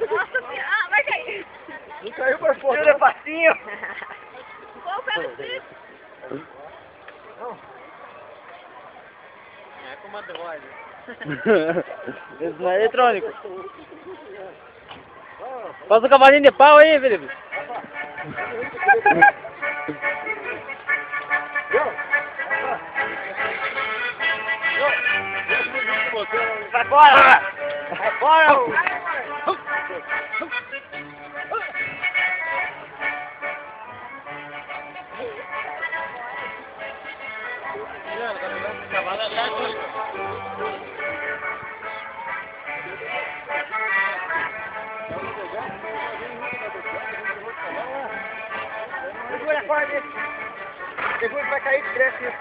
Nossa senhora, ah, vai cair. Não caiu por fora. Tira facinho. Qual o pé do Chico? É comando de voz. Isso não é eletrônico. Faz o cavalinho de pau aí, Felipe. Vai fora! Vai fora! Segura a corda. Segura vai cair, cresce.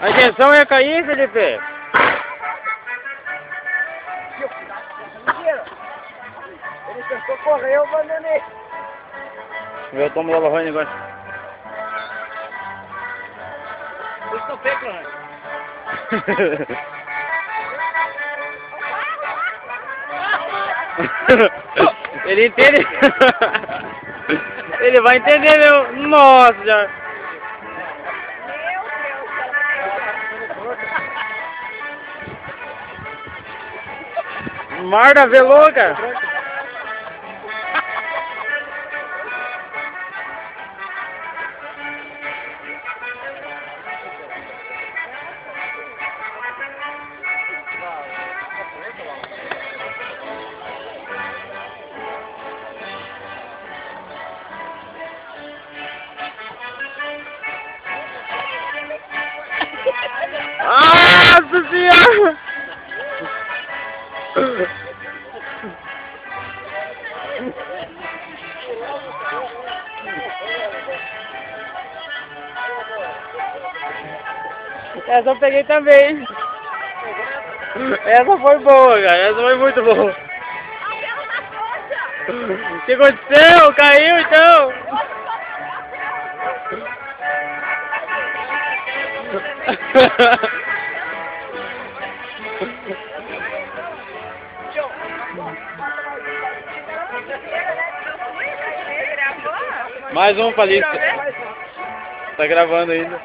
A intenção é cair, Felipe. Ele tentou correr, eu abandonei. Eu tomo Lohane agora. Eu estou feito, né? Ele entende. Ele vai entender, meu. Nossa, já. Mar da Veloca. Nossa senhora! Essa eu peguei também. Essa foi boa, cara. Essa foi muito boa. O que aconteceu? Caiu então? Mais um pra lista. Tá gravando ainda.